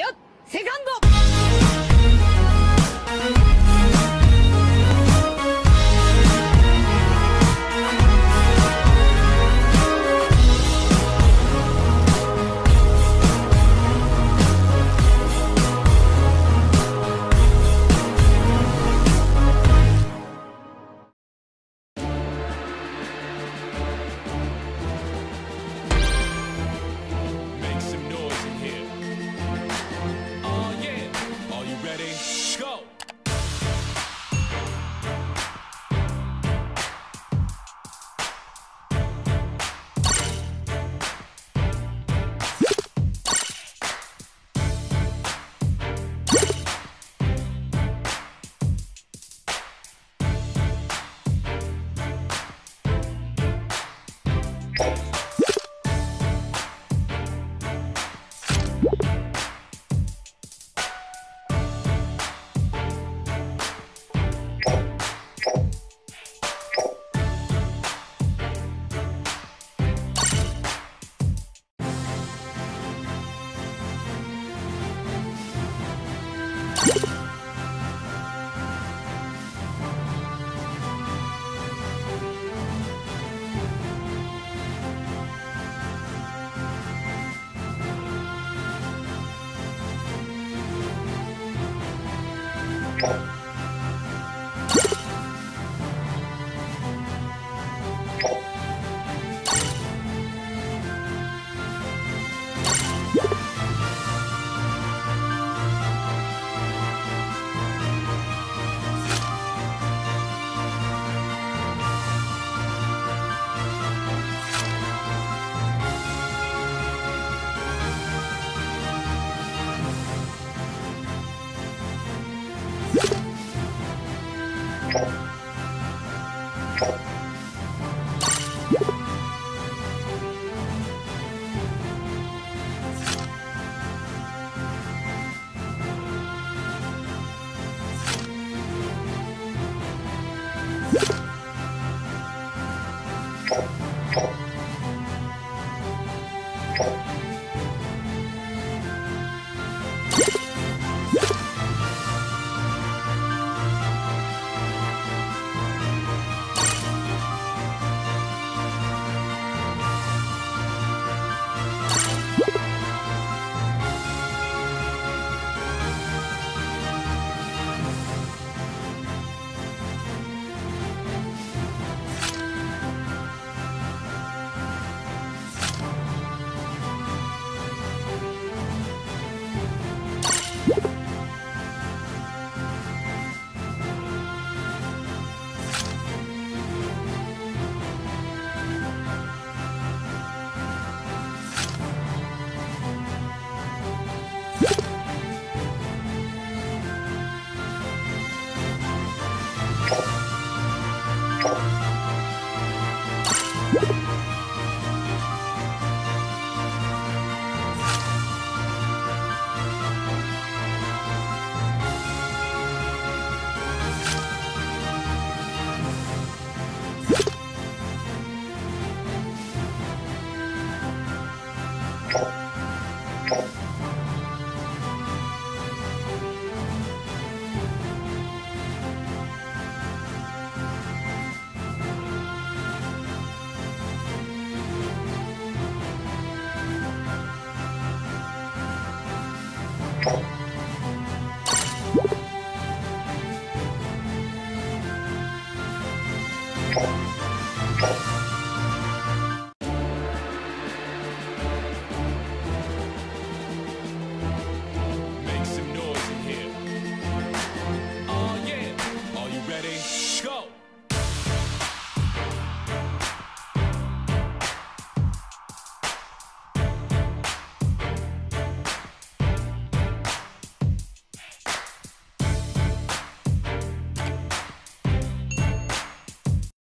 よセカンド Bye. You Make some noise in here. Oh yeah, are you ready?